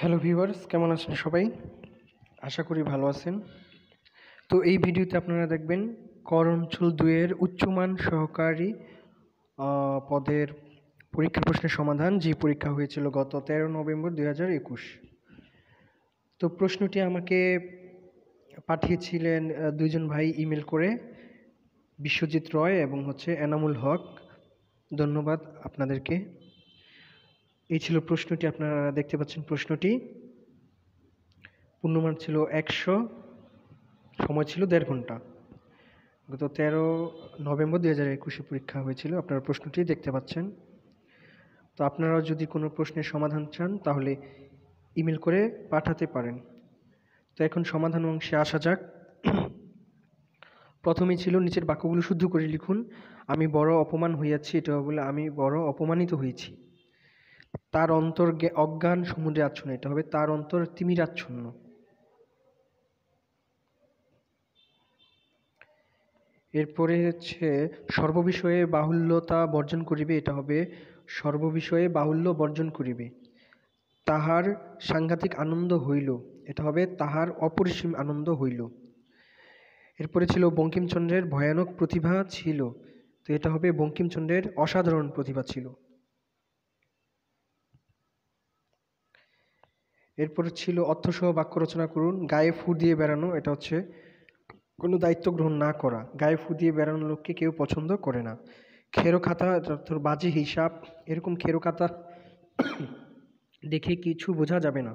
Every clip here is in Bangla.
হ্যালো ভিউয়ার্স, কেমন আছেন সবাই? আশা করি ভালো আছেন। তো এই ভিডিওতে আপনারা দেখবেন, কর অঞ্চল দুইয়ের উচ্চমান সহকারী পদের পরীক্ষার প্রশ্নের সমাধান, যে পরীক্ষা হয়েছিল গত তেরো নভেম্বর দুই হাজার একুশ। তো প্রশ্নটি আমাকে পাঠিয়েছিলেন দুইজন ভাই ইমেল করে, বিশ্বজিৎ রয় এবং হচ্ছে এনামুল হক। ধন্যবাদ আপনাদেরকে। এই ছিল প্রশ্নটি, আপনারা দেখতে পাচ্ছেন প্রশ্নটি। পূর্ণমান ছিল একশো, সময় ছিল দেড় ঘণ্টা। গত তেরো নভেম্বর দুই হাজার একুশে পরীক্ষা হয়েছিল, আপনারা প্রশ্নটি দেখতে পাচ্ছেন। তো আপনারা যদি কোনো প্রশ্নের সমাধান চান, তাহলে ইমেল করে পাঠাতে পারেন। তো এখন সমাধান অংশে আসা যাক। প্রথমেই ছিল নিচের বাক্যগুলো শুদ্ধ করে লিখুন, আমি বড় অপমান হইয়াছি। এটা বলে, আমি বড় অপমানিত হয়েছি তার অন্তর অজ্ঞান সমুদ্রে আচ্ছন্ন এটা হবে, তার অন্তর তিমির আচ্ছন্ন। এরপরে হচ্ছে, সর্ববিষয়ে বাহুল্যতা বর্জন করিবে, এটা হবে সর্ববিষয়ে বাহুল্য বর্জন করিবে। তাহার সাংঘাতিক আনন্দ হইল, এটা হবে তাহার অপরিসীম আনন্দ হইল। এরপরে ছিল বঙ্কিমচন্দ্রের ভয়ানক প্রতিভা ছিল, তো এটা হবে বঙ্কিমচন্দ্রের অসাধারণ প্রতিভা ছিল। এরপরে ছিল অর্থসহ বাক্য রচনা করুন, গায়ে ফু দিয়ে বেড়ানো, এটা হচ্ছে কোনো দায়িত্ব গ্রহণ না করা, গায়ে ফু দিয়ে বেড়ানো লোককে কেউ পছন্দ করে না। খেরো খাতা অর্থাৎ বাজে হিসাব, এরকম খেরো খাতা দেখে কিছু বোঝা যাবে না।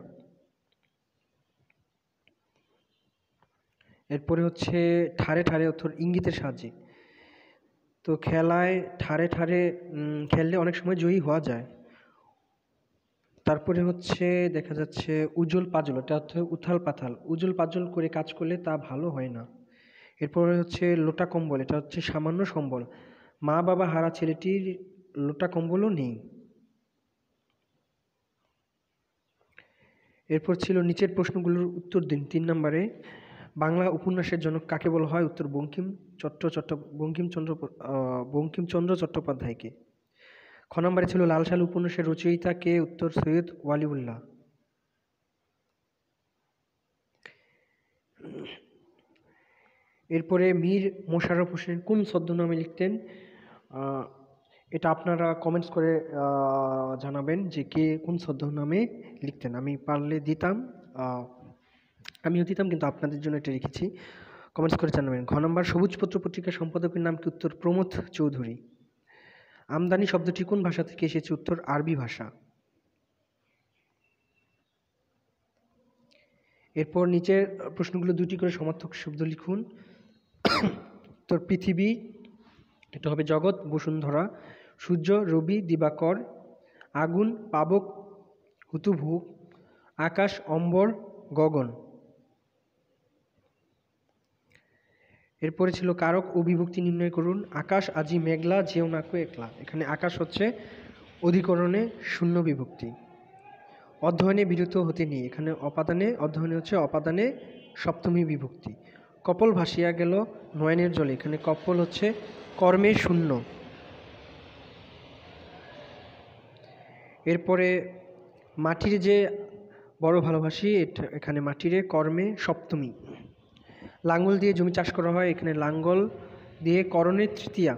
এরপরে হচ্ছে ঠারে ঠারে অর্থাৎ ইঙ্গিতের সাহায্যে। তো খেলায় ঠারে ঠারে খেললে অনেক সময় জয়ী হওয়া যায়। তারপরে হচ্ছে দেখা যাচ্ছে উজ্জ্বল পাজল এটা হচ্ছে উথাল পাথাল। উজ্জ্বল পাজল করে কাজ করলে তা ভালো হয় না। এরপরে হচ্ছে লোটা কম্বল, এটা হচ্ছে সামান্য সম্বল। মা বাবা হারা ছেলেটির লোটা কম্বলও নেই। এরপর ছিল নিচের প্রশ্নগুলোর উত্তর দিন, তিন নম্বরে, বাংলা উপন্যাসের জনক কাকে বলা হয়? উত্তর বঙ্কিম চট্ট চট্ট, বঙ্কিমচন্দ্র বঙ্কিমচন্দ্র চট্টোপাধ্যায়কে। খ নম্বরে ছিল লাল সাল উপন্যাসের রচয়িতা কে উত্তর সৈয়দ ওয়ালিউল্লাহ। এরপরে মীর মোশাররফ হোসেন কোন ছদ্মনামে লিখতেন? এটা আপনারা কমেন্টস করে জানাবেন যে কে কোন ছদ্মনামে লিখতেন। আমি পারলে দিতাম আমিও দিতাম, কিন্তু আপনাদের জন্য এটা রেখেছি। কমেন্টস করে জানাবেন। ঘ নম্বর সবুজ পত্র পত্রিকার সম্পাদকের নাম কি? উত্তর, প্রমোদ চৌধুরী। আমদানি শব্দটি কোন ভাষা থেকে এসেছে? উত্তর, আরবি ভাষা। এরপর নিচের প্রশ্নগুলো দুটি করে সমার্থক শব্দ লিখুন। উত্তর, পৃথিবী। এটা হবে জগৎ, বসুন্ধরা। সূর্য, রবি, দিবাকর। আগুন, পাবক হুতুভু আকাশ, অম্বর, গগন। এরপরে ছিল কারক ও বিভক্তি নির্ণয় করুন। আকাশ আজি মেঘলা, যেও নাকো একলা। এখানে আকাশ হচ্ছে অধিকরণে শূন্য বিভক্তি। অধ্যয়নে বিরত হতে নেই। এখানে অপাদানে, অধ্যয়নে হচ্ছে অপাদানে সপ্তমী বিভক্তি। কপল ভাসিয়া গেল নয়নের জলে। এখানে কপল হচ্ছে কর্মে শূন্য। এরপরে মাটির যে বড় ভালোবাসি এখানে মাটিরে কর্মে সপ্তমী। লাঙ্গল দিয়ে জমি চাষ করা হয়, এখানে লাঙ্গল দিয়ে করণের তৃতীয়া।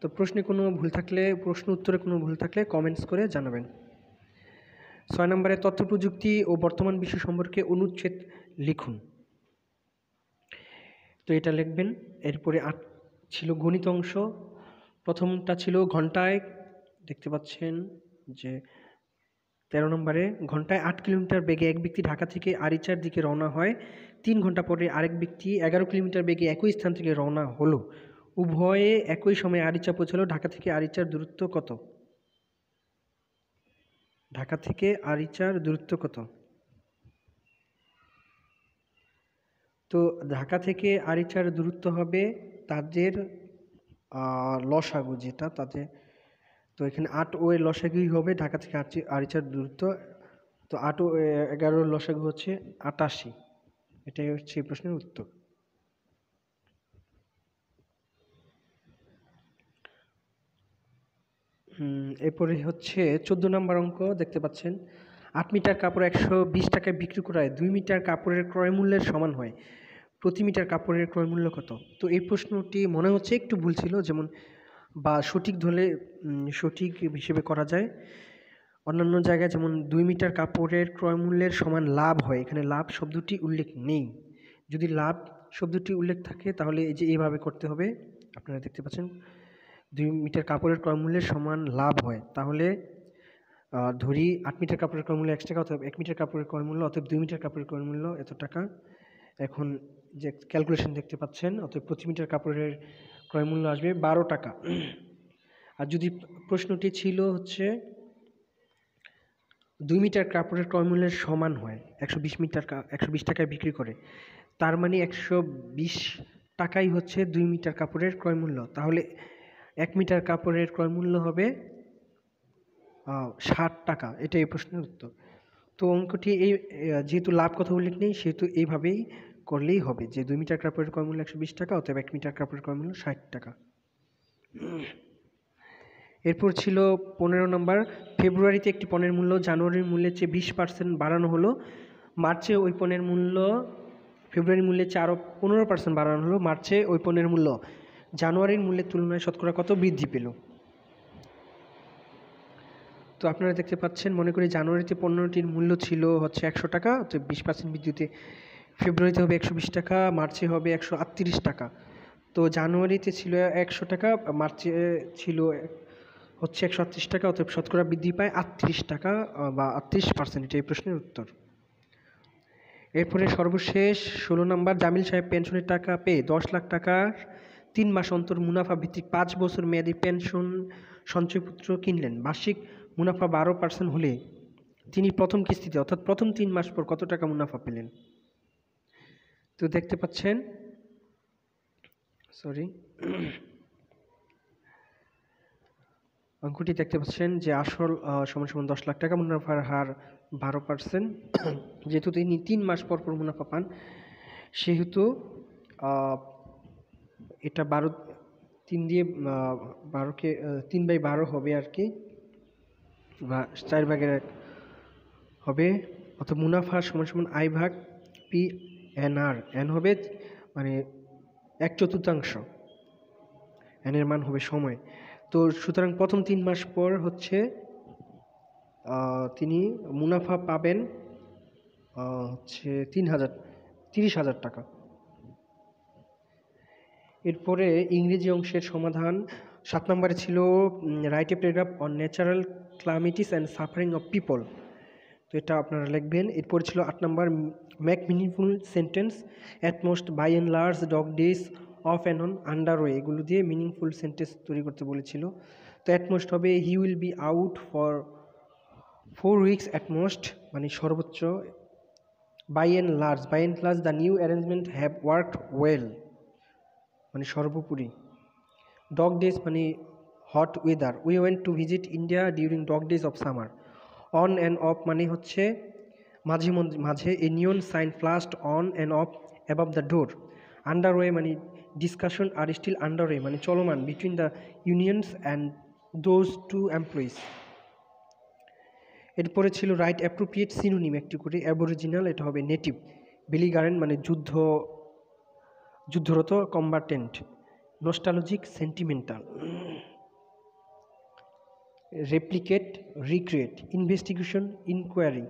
তো প্রশ্নে কোনো ভুল থাকলে, প্রশ্ন উত্তরে কোনো ভুল থাকলে কমেন্টস করে জানাবেন। ছয় নম্বরে তথ্য প্রযুক্তি ও বর্তমান বিশ্ব সম্পর্কে অনুচ্ছেদ লিখুন। তো এটা লিখবেন, এরপরে আট ছিল গণিত অংশ, প্রথমটা ছিল ঘন্টায়, দেখতে পাচ্ছেন যে তেরো নম্বরে, ঘন্টায় আট কিলোমিটার বেগে এক ব্যক্তি ঢাকা থেকে আরিচার দিকে রওনা হয়। তিন ঘণ্টা পরে আরেক ব্যক্তি এগারো কিলোমিটার বেগে একই স্থান থেকে রওনা হলো। উভয়ে একই সময়ে আরিচা পৌঁছালো। ঢাকা থেকে আরিচার দূরত্ব কত? ঢাকা থেকে আরিচার দূরত্ব কত? তো ঢাকা থেকে আরিচার দূরত্ব হবে তাদের লসাগু যেটা, তাদের তো এখানে আট ও এর লসাগুই হবে, ঢাকা থেকে আরচি- আরিচার দূরত্ব। তো আট ও এগারোর লসাগু হচ্ছে আটাশি। এটাই হচ্ছে এই প্রশ্নের উত্তর। এরপরে হচ্ছে চোদ্দ নম্বর অঙ্ক, দেখতে পাচ্ছেন। আট মিটার কাপড় একশো বিশ টাকায় বিক্রি করায় দুই মিটার কাপড়ের ক্রয় মূল্যের সমান হয়। প্রতি মিটার কাপড়ের ক্রয় মূল্য কত? তো এই প্রশ্নটি মনে হচ্ছে একটু ভুল ছিল, যেমন বা সঠিক ধরলে সঠিক হিসেবে করা যায়। অন্যান্য জায়গায় যেমন দুই মিটার কাপড়ের ক্রয় মূল্যের সমান লাভ হয়। এখানে লাভ শব্দটি উল্লেখ নেই। যদি লাভ শব্দটি উল্লেখ থাকে, তাহলে এই যে এইভাবে করতে হবে। আপনারা দেখতে পাচ্ছেন, দুই মিটার কাপড়ের ক্রয় মূল্যের সমান লাভ হয়। তাহলে ধরি আট মিটার কাপড়ের ক্রয় মূল্য একশো টাকা অথবা এক মিটার কাপড়ের ক্রয় মূল্য, অতএব দুই মিটার কাপড়ের ক্রয় মূল্য এত টাকা। এখন যে ক্যালকুলেশন দেখতে পাচ্ছেন, অতএব প্রতি মিটার কাপড়ের ক্রয় মূল্য আসবে বারো টাকা। আর যদি প্রশ্নটি ছিল হচ্ছে, দুই মিটার কাপড়ের ক্রয় মূল্যের সমান হয়, একশো বিশ মিটার একশো বিশ টাকায় বিক্রি করে, তার মানে একশো বিশ টাকাই হচ্ছে দুই মিটার কাপড়ের ক্রয় মূল্য তাহলে এক মিটার কাপড়ের ক্রয় মূল্য হবে ষাট টাকা। এটা এই প্রশ্নের উত্তর। তো অঙ্কটি এই যেহেতু লাভ কথা উল্লেখ নেই, সেহেতু এইভাবেই করলেই হবে। যে দুই মিটার কাপড়ের ক্রয় মূল্য একশো বিশ টাকা, অতএব এক মিটার কাপড়ের ক্রয় মূল্য ষাট টাকা। এরপর ছিল পনেরো নম্বর, ফেব্রুয়ারিতে একটি পণ্যের মূল্য, জানুয়ারির মূল্যের চেয়ে বিশ পার্সেন্ট বাড়ানো হলো। মার্চে ওই পণ্যের মূল্য ফেব্রুয়ারি মূল্যের চেয়ে আরও পনেরো পার্সেন্ট বাড়ানো হলো। মার্চে ওই পণ্যের মূল্য, জানুয়ারির মূল্যের তুলনায় শতকরা কত বৃদ্ধি পেল? তো আপনারা দেখতে পাচ্ছেন, মনে করি জানুয়ারিতে পণ্যটির মূল্য ছিল হচ্ছে একশো টাকা তো বিশ পার্সেন্ট বৃদ্ধিতে ফেব্রুয়ারিতে হবে একশো বিশ টাকা, মার্চে হবে একশো আটত্রিশ টাকা। তো জানুয়ারিতে ছিল একশো টাকা, মার্চে ছিল হচ্ছে একশো আটত্রিশ টাকা, অতএব শতকরা বৃদ্ধি পায় আটত্রিশ টাকা বা আটত্রিশ পার্সেন্ট এই প্রশ্নের উত্তর। এরপরে সর্বশেষ ষোলো নম্বর, জামিল সাহেব পেনশনের টাকা পেয়ে দশ লাখ টাকা তিন মাস অন্তর মুনাফা ভিত্তিক পাঁচ বছর মেয়াদী পেনশন সঞ্চয়পত্র কিনলেন। বার্ষিক মুনাফা বারো পার্সেন্ট হলে তিনি প্রথম কিস্তিতে, অর্থাৎ প্রথম তিন মাস পর কত টাকা মুনাফা পেলেন? তো দেখতে পাচ্ছেন? সরি অঙ্কটি দেখতে পাচ্ছেন যে আসল সমান সমান দশ লাখ টাকা মুনাফার হার বারো পার্সেন্ট যেহেতু তিনি তিন মাস পর পর মুনাফা পান, সেহেতু এটা বারো, তিন দিয়ে বারোকে তিন বাই বারো হবে আর কি, বা চার ভাগের এক হবে, অর্থাৎ মুনাফা সমান সমান আই ভাগ পি এন আর, এন হবে মানে এক চতুর্থাংশ। এনের মান হবে সময়। তো সুতরাং প্রথম তিন মাস পর হচ্ছে তিনি মুনাফা পাবেন হচ্ছে তিন হাজার, তিরিশ হাজার টাকা। এরপরে ইংরেজি অংশের সমাধান, সাত নম্বরে ছিল write a paragraph on natural calamities and suffering of people তো এটা আপনারা লিখবেন। এরপর ছিল আট নম্বর make meaningful sentence at most by and large dog days off and on underway এগুলো দিয়ে মিনিংফুল সেন্টেন্স তৈরি করতে বলেছিল। তো অ্যাটমোস্ট হবে he will be out for four weeks at most মানে সর্বোচ্চ by and large by and large the new arrangement have worked well মানে সর্বোপরি। ডগ ডেজ মানে hot weather we went to visit India during dog days of summer on and off মানে হচ্ছে মাঝে মাঝে a neon sign flashed on and off above the door underway মানে ডিসকাশন আর স্টিল আন্ডারওয়ে মানে চলমান between the unions and those two employees এরপরে ছিল রাইট অ্যাপ্রোপ্রিয়েট সিনোনিম একটি করে অ্যাবরিজিনাল এটা হবে নেটিভ বেলিগারেন মানে যুদ্ধ, যুদ্ধরত combatant nostalgic sentimental replicate recreate investigation inquiry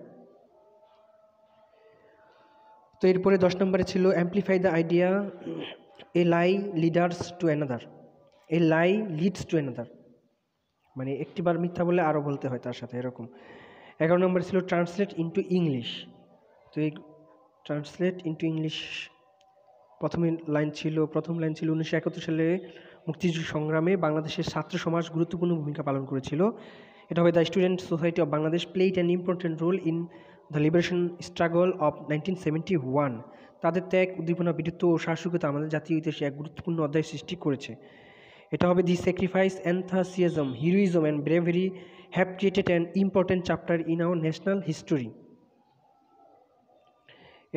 তো এরপরে দশ নম্বরে ছিল amplify the idea a lie leaders to another a lie leads to another মানে একটিবার মিথ্যা বলে আরও বলতে হয় তার সাথে, এরকম। এগারো নম্বরে ছিল ট্রান্সলেট ইনটু ইংলিশ তো এই ট্রান্সলেট ইন্টু ইংলিশ প্রথমে লাইন ছিল, প্রথম লাইন ছিল উনিশশো একাত্তর সালে মুক্তিযুদ্ধ সংগ্রামে বাংলাদেশের ছাত্র সমাজ গুরুত্বপূর্ণ ভূমিকা পালন করেছিল। এটা হবে the student society of Bangladesh played an important role in the liberation struggle of nineteen seventy one তাদের ত্যাগ, উদ্দীপনা, বীরত্ব ও সাহসিকতা আমাদের জাতীয় ইতিহাসে এক গুরুত্বপূর্ণ অধ্যায় সৃষ্টি করেছে। এটা হবে the sacrifice enthusiasm heroism and bravery have created an important chapter in our national history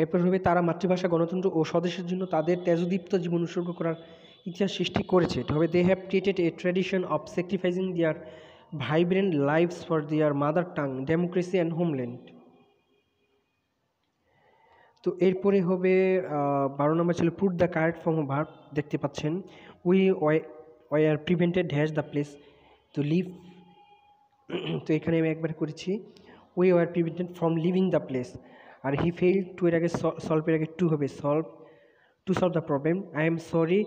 এরপর হবে তারা মাতৃভাষা, গণতন্ত্র ও স্বদেশের জন্য তাদের তেজদীপ্ত জীবন উৎসর্গ করার ইতিহাস সৃষ্টি করেছে। তবে they have created a tradition of sacrificing their vibrant lives for their mother tongue democracy and homeland তো এরপরে হবে বারো নম্বর ছিল put the correct form verb দেখতে পাচ্ছেন। We why are prevented has the place to live তো এখানে আমি একবার করেছি। We were prevented from living the place R he fail to এর আগে সলভ এর আগে টু হবে। Solve to solve the problem I am sorry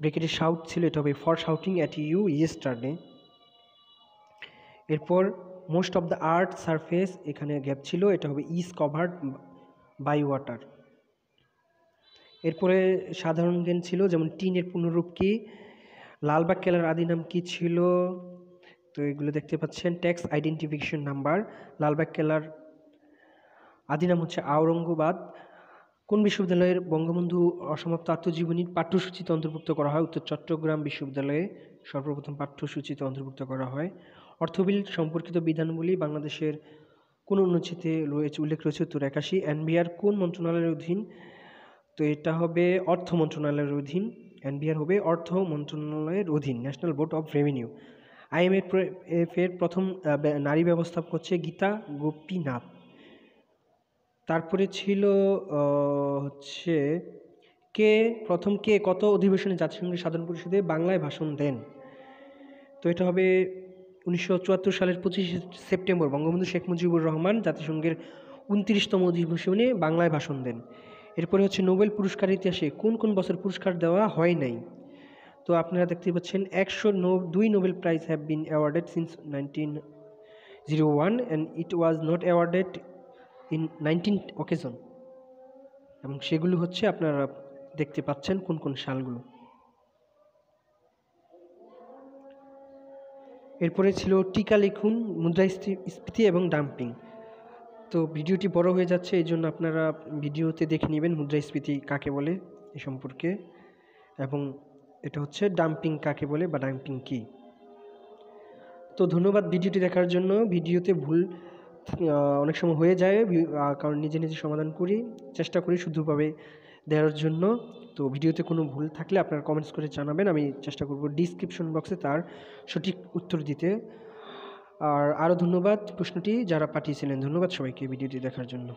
ব্রেকেটে shout ছিল, এটা হবে for shouting at you yesterday এরপর most of the art surface এখানে গ্যাপ ছিল, এটা হবে ইজ কভার্ড বাই ওয়াটার এরপরে সাধারণ জ্ঞান ছিল, যেমন টিনের পুনরূপ কি লালবাগ কেলার আদি নাম কি ছিল, তো এগুলো দেখতে পাচ্ছেন ট্যাক্স আইডেন্টিফিকেশন নাম্বার লালবাগ কেলার আদি নাম হচ্ছে আওরঙ্গবাদ কোন বিশ্ববিদ্যালয়ের বঙ্গবন্ধু অসমাপ্ত আত্মজীবনীর পাঠ্যসূচিতে অন্তর্ভুক্ত করা হয়? উত্তর চট্টগ্রাম বিশ্ববিদ্যালয়ে সর্বপ্রথম পাঠ্যসূচিতে অন্তর্ভুক্ত করা হয়। অর্থবিল সম্পর্কিত বিধানগুলি বাংলাদেশের কোন অনুচ্ছেদে রয়েছে, উল্লেখ রয়েছে? উত্তর একাশি। এনবিআর কোন মন্ত্রণালয়ের অধীন? তো এটা হবে অর্থ মন্ত্রণালয়ের অধীন। এনবিআর হবে অর্থ মন্ত্রণালয়ের অধীন, national board of revenue. IMF এর প্রথম নারী ব্যবস্থাপক হচ্ছে গীতা গোপীনাথ। তারপরে ছিল হচ্ছে কে, প্রথম কে, কত অধিবেশনে জাতিসংঘের সাধারণ পরিষদে বাংলায় ভাষণ দেন? তো এটা হবে উনিশশো চুয়াত্তর সালের পঁচিশে সেপ্টেম্বর। বঙ্গবন্ধু শেখ মুজিবুর রহমান জাতিসংঘের উনত্রিশতম অধিবেশনে বাংলায় ভাষণ দেন। এরপরে হচ্ছে নোবেল পুরস্কার ইতিহাসে কোন কোন বছর পুরস্কার দেওয়া হয় নাই? তো আপনারা দেখতে পাচ্ছেন, একশো নো, দুই Nobel prize have been awarded since nineteen zero one and it was not awarded in nineteen occasion এবং সেগুলো হচ্ছে আপনারা দেখতে পাচ্ছেন কোন কোন সালগুলো। এরপরে ছিল টিকা লিখুন, মুদ্রাস্ফীতি এবং ডাম্পিং তো ভিডিওটি বড় হয়ে যাচ্ছে, এই জন্য আপনারা ভিডিওতে দেখে নেবেন মুদ্রাস্ফীতি কাকে বলে এ সম্পর্কে। এবং এটা হচ্ছে ডাম্পিং কাকে বলে বা ডাম্পিং কী। তো ধন্যবাদ ভিডিওটি দেখার জন্য। ভিডিওতে ভুল অনেক সময় হয়ে যায় কারণ নিজে নিজে সমাধান করি, চেষ্টা করি শুদ্ধভাবে দেওয়ার জন্য। তো ভিডিওতে কোনো ভুল থাকলে আপনারা কমেন্টস করে জানাবেন, আমি চেষ্টা করব ডিসক্রিপশন বক্সে তার সঠিক উত্তর দিতে। আর আরও ধন্যবাদ প্রশ্নটি, যারা পাঠিয়েছিলেন, ধন্যবাদ সবাইকে ভিডিওটি দেখার জন্য।